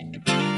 Down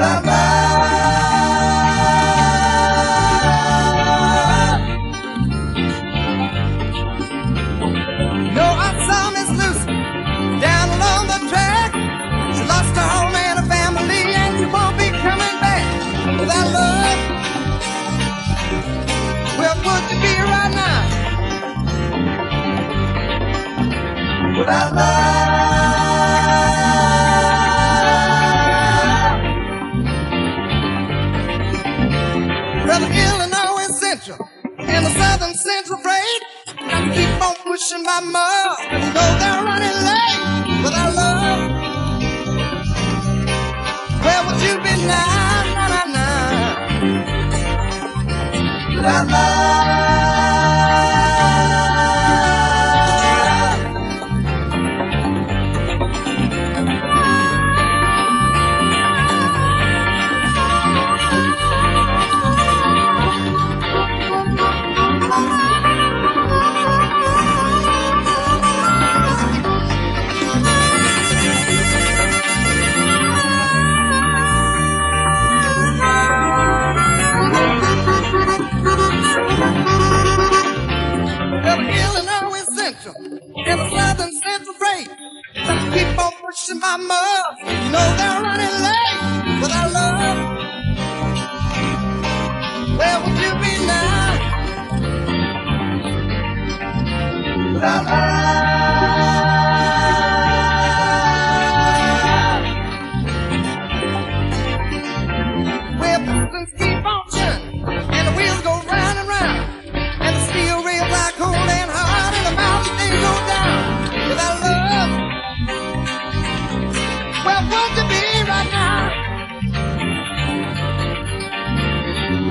Without love. No, I saw Miss Lucy down along the track. She lost her home and her family, and she won't be coming back without love. Where would you be right now? Without love. Brother Illinois Central and the Southern Central Freight. I keep on pushing my cause you know they're running late without love. Where would you be now, now, now, now? Without love. Pushing my mug. You know they're running late without love. Where would you be now? Without love.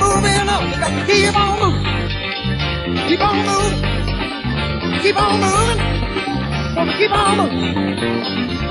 moving on, you got to keep on moving. Keep on moving. Keep on moving. Wanna keep on moving.